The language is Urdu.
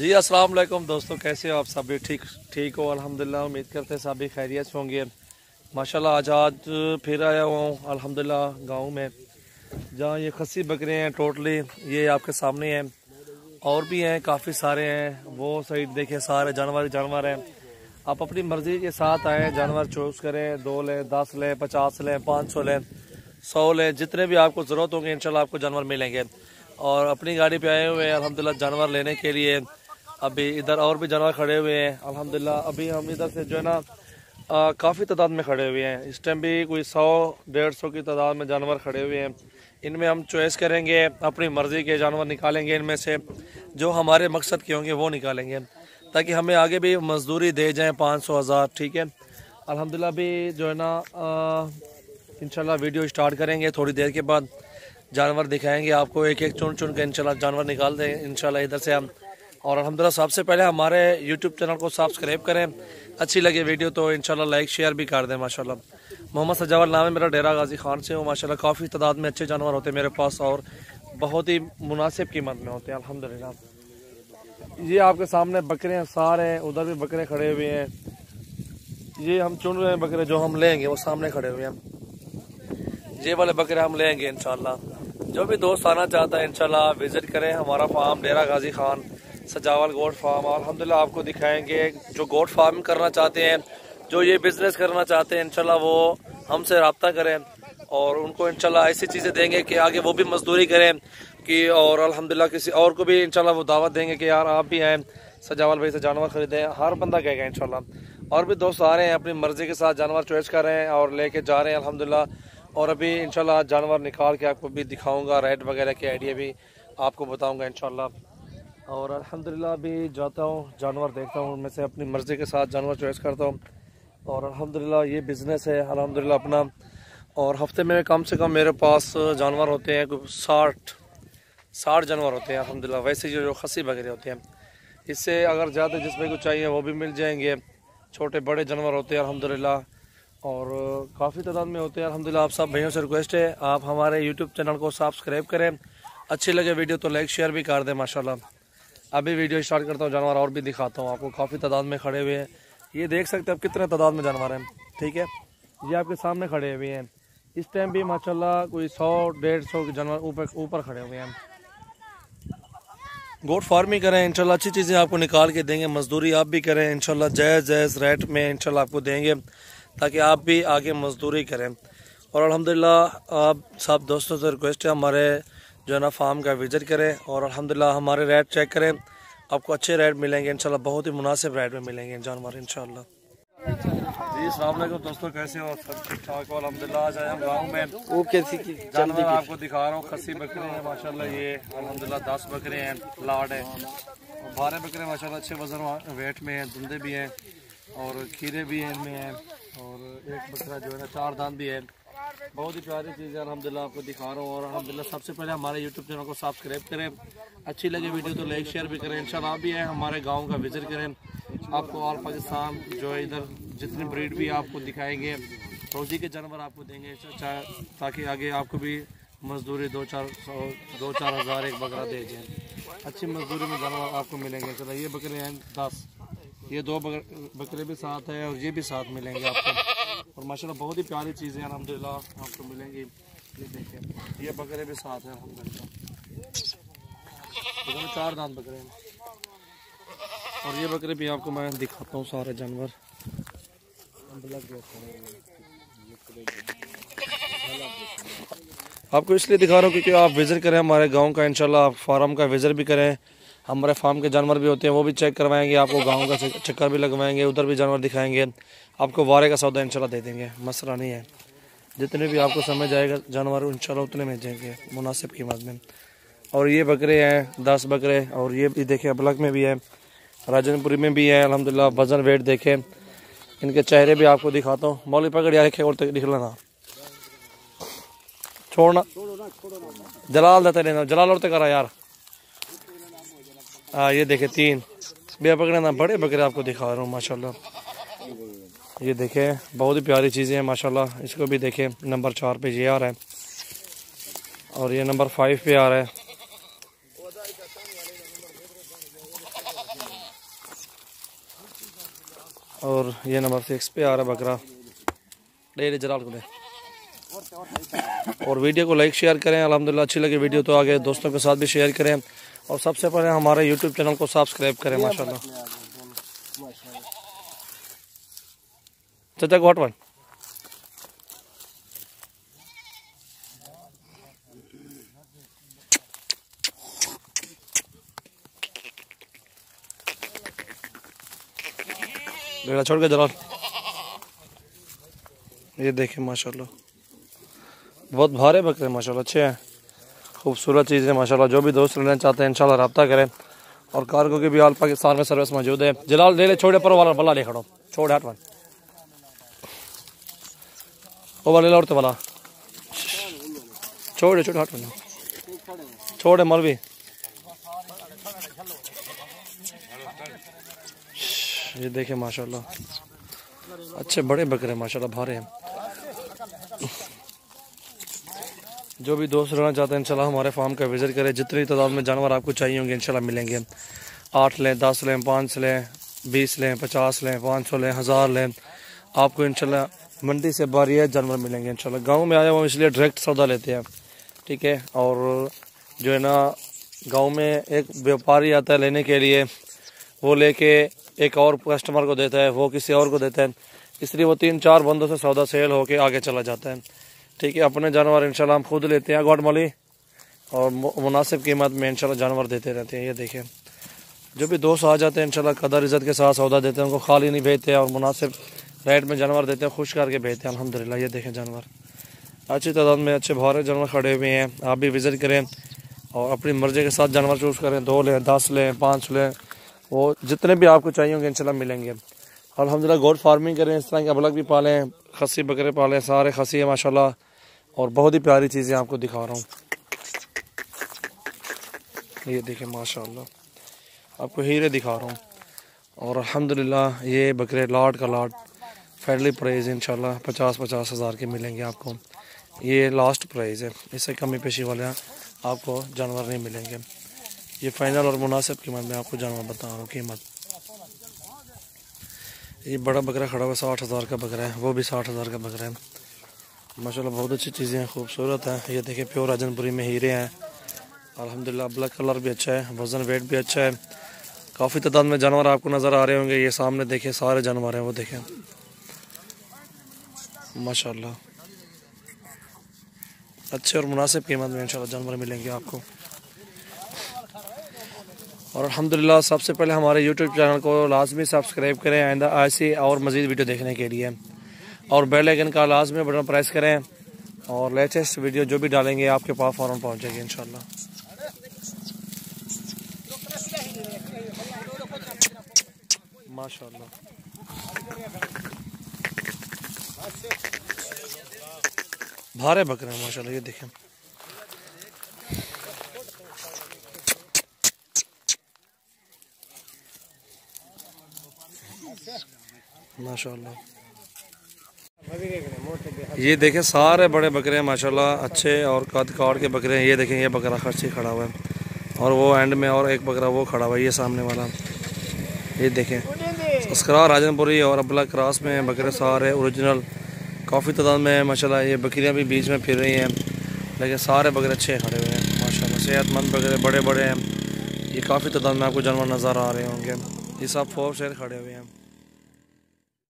جی السلام علیکم دوستو، کیسے ہو آپ سب؟ بھی ٹھیک ٹھیک ہو، الحمدللہ، امید کرتے ہیں سب بھی خیریت سے ہوں گے۔ ماشاءاللہ، آج آج پھر آیا ہوں، الحمدللہ، گاؤں میں۔ جہاں یہ خسی بکرے ہیں، ٹوٹلی یہ آپ کے سامنے ہیں۔ اور بھی ہیں، کافی سارے ہیں۔ وہ سائڈ دیکھیں، سارے جانور جانور ہیں۔ آپ اپنی مرضی کے ساتھ آئیں، جانور چوز کریں، دو لیں، دس لیں، پچاس لیں، پانچ سو لیں سو لیں، جتنے بھی آپ کو ضرورت ہوں گے، انشاءاللہ آپ کو جانور ملیں گے۔ اور اپنی گاڑی پہ آئے ہوئے ہیں، الحمدللہ، جانور لینے کے لیے۔ ابھی ادھر اور بھی جانور کھڑے ہوئے ہیں۔ الحمدللہ، ابھی ہم ادھر سے جو ہے نا کافی تعداد میں کھڑے ہوئے ہیں۔ اس ٹائم بھی کوئی سو، ڈیڑھ سو کی تعداد میں جانور کھڑے ہوئے ہیں۔ ان میں ہم چوائس کریں گے، اپنی مرضی کے جانور نکالیں گے ان میں سے۔ جو ہمارے مقصد کے ہوں گے وہ نکالیں گے۔ تاکہ ہمیں آگے بھی مزدوری دے جائیں پانچ سو ہزار، ٹھیک ہے۔ الحمدللہ بھی جو ہے نا انشاءاللہ ویڈیو سٹارٹ کریں گے۔ تھوڑی دیر کے بعد جانور دکھائیں گے۔ آپ کو ایک ایک چن چن کے انشاءاللہ جانور نکال دیں۔ انشاءاللہ ادھر سے ہم اور الحمدللہ سب سے پہلے ہمارے یوٹیوب چینل کو سبسکرائب کریں۔ اچھی لگے ویڈیو تو انشاءاللہ لائک، شیئر بھی کر دیں، ماشاءاللہ۔ محمد سجاول نام ہے، میرا ڈیرا غازی خان سے ہوں، ماشاءاللہ کافی تعداد میں اچھے جانور ہوتے ہیں میرے پاس اور بہت ہی مناسب قیمت میں ہوتے ہیں، الحمدللہ۔ یہ آپ کے سامنے بکرے ہیں سارے ہیں، ادھر بھی بکرے کھڑے ہوئے ہیں۔ یہ ہم چن رہے ہیں بکرے جو ہم لیں گے، وہ سامنے کھڑے ہوئے ہیں۔ یہ والے بکرے ہم لیں گے انشاءاللہ۔ جو بھی دوست آنا چاہتا ہے انشاءاللہ وزٹ کریں ہمارا فارم ڈیرا غازی خان۔ سجاول گوڈ فارم۔ الحمدللہ آپ کو دکھائیں گے جو گوڈ فارم کرنا چاہتے ہیں، جو یہ بزنس کرنا چاہتے ہیں، انشاءاللہ وہ ہم سے رابطہ کریں۔ اور ان کو انشاءاللہ ایسی چیزیں دیں گے کہ آگے وہ بھی مزدوری کریں کہ، اور الحمدللہ کسی اور کو بھی انشاءاللہ وہ دعوت دیں گے کہ یار آپ بھی آئیں سجاول بھائی سے جانور خریدیں۔ ہر بندہ کہے گا انشاءاللہ۔ اور بھی دوست آ رہے ہیں، اپنی مرضی کے ساتھ جانور چوائس کر رہے ہیں اور لے کے جا رہے ہیں، الحمدللہ۔ اور ابھی انشاءاللہ جانور نکال کے آپ کو بھی دکھاؤں گا ریٹ وغیرہ کے آئیڈیا بھی آپ کو بتاؤں گا انشاءاللہ۔ اور الحمدللہ ابھی جاتا ہوں، جانور دیکھتا ہوں میں سے اپنی مرضی کے ساتھ جانور چوائس کرتا ہوں۔ اور الحمدللہ یہ بزنس ہے، الحمدللہ اپنا۔ اور ہفتے میں کم سے کم میرے پاس جانور ہوتے ہیں ساٹھ ساٹھ جانور ہوتے ہیں، الحمدللہ۔ ویسے جو جو خسی بکرے ہوتے ہیں۔ اس سے اگر زیادہ جس میں کو چاہیے وہ بھی مل جائیں گے۔ چھوٹے بڑے جانور ہوتے ہیں، الحمدللہ۔ اور کافی تعداد میں ہوتے ہیں، الحمدللہ۔ آپ سب بھائیوں سے ریکویسٹ ہے، آپ ہمارے یوٹیوب چینل کو سبسکرائب کریں۔ اچھی لگے ویڈیو تو لائک شیئر بھی کر دیں، ماشاءاللہ۔ ابھی ویڈیو اسٹارٹ کرتا ہوں، جانور اور بھی دکھاتا ہوں آپ کو۔ کافی تعداد میں کھڑے ہوئے ہیں۔ یہ دیکھ سکتے ہیں آپ کتنے تعداد میں جانور ہیں، ٹھیک ہے؟ یہ آپ کے سامنے کھڑے ہوئے ہیں۔ اس ٹائم بھی ماشاءاللہ کوئی سو، ڈیڑھ سو کے جانور اوپر اوپر کھڑے ہوئے ہیں۔ گوٹ فارمنگ کریں، انشاءاللہ اچھی چیزیں آپ کو نکال کے دیں گے۔ مزدوری آپ بھی کریں، انشاءاللہ جائز جائز ریٹ میں انشاءاللہ آپ کو دیں گے۔ تاکہ آپ بھی آگے مزدوری کریں۔ اور الحمدللہ، آپ سب دوستوں سے ریکویسٹ ہے، ہمارے جو ہے نا فارم کا وزٹ کریں اور الحمدللہ ہمارے ریٹ چیک کریں۔ آپ کو اچھے ریٹ ملیں گے انشاءاللہ بہت ہی مناسب ریٹ میں ملیں گے جانور انشاءاللہ۔ جی السلام علیکم دوستوں کیسے ہو؟ سب ٹھیک ٹھاک ہو؟ الحمدللہ آج آئے ہم گاؤں میں۔ وہ کیسی کی جانور آپ کو دکھا رہا ہوں خسی بکرے ہیں ماشاءاللہ یہ الحمدللہ دس بکرے ہیں لاڈ ہے بارہ بکرے ماشاءاللہ اچھے وزن ویٹ میں ہیں دندے بھی ہیں اور کھیرے بھی ہیں ان میں ہیں اور ایک بکرا جو ہے نا چار دان بھی ہے بہت ہی پیاری چیز ہے۔ الحمدللہ آپ کو دکھا رہا ہوں اور الحمدللہ سب سے پہلے ہمارے یوٹیوب چینل کو سبسکرائب کریں۔ اچھی لگے ویڈیو تو لائک، شیئر بھی کریں۔ انشاءاللہ آپ بھی ہیں ہمارے گاؤں کا وزٹ کریں۔ آپ کو آل پاکستان جو ہے، ادھر جتنی بریڈ بھی آپ کو دکھائیں گے روزی کے جانور آپ کو دیں گے اچھا، تاکہ آگے آپ کو بھی مزدوری دو چار سو، دو چار ہزار ایک بکرا دے دیں۔ اچھی مزدوری میں جانور آپ کو ملیں گے۔ چلو، یہ بکرے ہیں، دس۔ یہ دو بکرے بھی ساتھ ہیں اور یہ بھی ساتھ ملیں گے آپ کو۔ اور ماشاءاللہ بہت ہی پیاری چیزیں الحمدللہ، آپ کو ملیں گی۔ یہ دیکھیں، یہ بکرے بھی ساتھ ہیں، الحمدللہ۔ چار دانت بکرے ہیں۔ اور یہ بکرے بھی آپ کو میں دکھاتا ہوں، سارے جانور۔ آپ کو اس لیے دکھا رہا ہوں کیونکہ آپ وزٹ کریں ہمارے گاؤں کا، انشاءاللہ آپ فارم کا وزٹ بھی کریں۔ ہمارے فارم کے جانور بھی ہوتے ہیں، وہ بھی چیک کروائیں گے، آپ کو گاؤں کا چکر بھی لگوائیں گے، ادھر بھی جانور دکھائیں گے۔ آپ کو وارے کا سودا انشاءاللہ دے دیں گے، مسئلہ نہیں ہے۔ جتنے بھی آپ کو سمجھ آئے گا، جانور انشاءاللہ اتنے میں دیں گے، مناسب قیمت میں۔ اور یہ بکرے ہیں، دس بکرے، اور یہ بھی دیکھیں ابلک میں بھی ہے راجن پوری میں بھی ہے الحمدللہ وزن ویٹ دیکھیں۔ ان کے چہرے بھی آپ کو دکھاتا ہوں۔ مولی پکڑ یا اور دکھ لینا۔ چھوڑنا۔ جلال دیتے لینا جلال اور کرا یار۔ ہاں یہ دیکھیں، تین۔ بے پکڑا نہ بڑے بکرے آپ کو دکھا رہا ہوں، ماشاءاللہ۔ یہ دیکھیں، بہت ہی پیاری چیزیں ہیں، ماشاءاللہ۔ اس کو بھی دیکھیں، نمبر چار پہ یہ آ رہا ہے۔ اور یہ نمبر فائیو پہ آ رہا ہے۔ اور یہ نمبر سکس پہ آ رہا ہے بکرا۔ لے لے، جلال کو لے اور ویڈیو کو لائک شیئر کریں۔ الحمدللہ اچھی لگے ویڈیو تو آگے دوستوں کے ساتھ بھی شیئر کریں۔ اور سب سے پہلے ہمارے یوٹیوب چینل کو سبسکرائب کریں، ماشاءاللہ۔ چچا کو ہٹوائیں بیڑا چھوڑ کے جلال۔ یہ دیکھیں، ماشاءاللہ۔ بہت بھارے بکرے ہیں ماشاءاللہ اچھے ہیں۔ خوبصورت چیز ہے، ماشاءاللہ جو بھی دوست لینا چاہتے ہیں، انشاءاللہ رابطہ کریں۔ اور کارگو کی بھی آل پاکستان میں سروس موجود ہے۔ جلال، لے لے، چھوڑے پر والا بلا لے کھڑو۔ چھوڑ، ہٹ وہ والا لے لوڑتے والا۔ چھوڑے چھوڑے، ہٹ چھوڑے، مولوی۔ یہ دیکھیں، ماشاءاللہ۔ اچھے، بڑے بکرے، ماشاءاللہ بھارے ہیں۔ جو بھی دوست رہنا چاہتے ہیں، انشاءاللہ ہمارے فارم کا وزٹ کریں۔ جتنی تعداد میں جانور آپ کو چاہیے ہوں گے، انشاءاللہ ملیں گے۔ آٹھ لیں، دس لیں، پانچ لیں، بیس لیں، پچاس لیں، پانچ سو لیں، ہزار لیں۔ آپ کو انشاءاللہ منڈی سے باری جانور ملیں گے انشاءاللہ۔ گاؤں میں آیا ہوں، اس لیے ڈائریکٹ سودا لیتے ہیں ٹھیک ہے؟ اور جو ہے نا، گاؤں میں ایک بیوپاری آتا ہے لینے کے لیے، وہ لے کے ایک اور کسٹمر کو دیتا ہے، وہ کسی اور کو دیتا ہے۔ اس لیے وہ تین چار بندوں سے سودا سیل ہو کے آگے چلا جاتا ہے۔ ٹھیک ہے، اپنے جانور انشاءاللہ ہم خود لیتے ہیں۔ گوڈ مالی اور مناسب قیمت میں انشاءاللہ جانور دیتے رہتے ہیں۔ یہ دیکھیں۔ جو بھی دوست آ جاتے ہیں، انشاءاللہ قدر عزت کے ساتھ سودا دیتے ہیں، ان کو خالی نہیں بھیجتے اور مناسب ریٹ میں جانور دیتے ہیں، خوش کر کے بھیجتے ہیں۔ الحمدللہ، یہ دیکھیں جانور۔ اچھی تعداد میں اچھے بھارے جانور کھڑے ہوئے ہیں۔ آپ بھی وزٹ کریں اور اپنی مرضی کے ساتھ جانور چوز کریں۔ دو لیں، دس لیں، پانچ لیں۔ وہ جتنے بھی آپ کو چاہیے ہوں گے، انشاءاللہ ملیں گے۔ الحمدللہ، گوڈ فارمنگ کریں، اس طرح کے ابلک بھی پالیں، خسی بکرے پالیں، سارے خسی ہیں، ماشاءاللہ۔ اور بہت ہی پیاری چیزیں آپ کو دکھا رہا ہوں۔ یہ دیکھیں، ماشاءاللہ۔ آپ کو ہیرے دکھا رہا ہوں۔ اور الحمدللہ، یہ بکرے لاٹ کا لاٹ فیڈلی پرائز انشاءاللہ پچاس پچاس ہزار کے ملیں گے آپ کو۔ یہ لاسٹ پرائز ہے۔ اس سے کمی پیشی والے آپ کو جانور نہیں ملیں گے۔ یہ فائنل اور مناسب قیمت میں آپ کو جانور بتا رہا ہوں، قیمت۔ یہ بڑا بکرا کھڑا ہوا ساٹھ ہزار کا بکرا ہے، وہ بھی ساٹھ ہزار کا بکرا ہے۔ ماشاءاللہ بہت اچھی چیزیں ہیں، خوبصورت ہیں۔ یہ دیکھیں، پیور راجن پوری میں ہیرے ہیں۔ الحمدللہ، بلیک کلر بھی اچھا ہے، وزن ویٹ بھی اچھا ہے۔ کافی تعداد میں جانور آپ کو نظر آ رہے ہوں گے۔ یہ سامنے دیکھیں، سارے جانور ہیں وہ دیکھیں۔ ماشاءاللہ۔ اچھے اور مناسب قیمت میں انشاءاللہ جانور ملیں گے آپ کو۔ اور الحمدللہ، سب سے پہلے ہمارے یوٹیوب چینل کو لازمی سبسکرائب کریں۔ آئندہ ایسی اور مزید ویڈیو دیکھنے کے لیے۔ اور بیل آئکن کا لازمی بٹن پریس کریں اور لیٹسٹ ویڈیو جو بھی ڈالیں گے آپ کے پاس فوراً پہنچے گی انشاءاللہ۔ ماشاءاللہ۔ بھارے بکرے ہیں، ماشاءاللہ، یہ دیکھیں۔ ماشاءاللہ۔ یہ دیکھیں سارے بڑے بکرے ہیں، ماشاءاللہ، اچھے اور قد کاٹ کے بکرے ہیں۔ یہ دیکھیں، یہ بکرا خرچی کھڑا ہوا ہے۔ اور وہ اینڈ میں اور ایک بکرا وہ کھڑا ہوا ہے، یہ سامنے والا۔ یہ دیکھیں اسکرا راجن پوری اور ابلا کراس میں بکرے سارے اوریجنل کافی تعداد میں، ماشاءاللہ، یہ بکریاں بھی بیچ میں پھر رہی ہیں۔ لیکن سارے بکرے اچھے کھڑے ہوئے ہیں، ماشاءاللہ۔ صحت مند بکرے، بڑے بڑے ہیں۔ یہ کافی تعداد میں آپ کو جانور نظر آ رہے ہوں گے۔ یہ سب فور شیر کھڑے ہوئے ہیں۔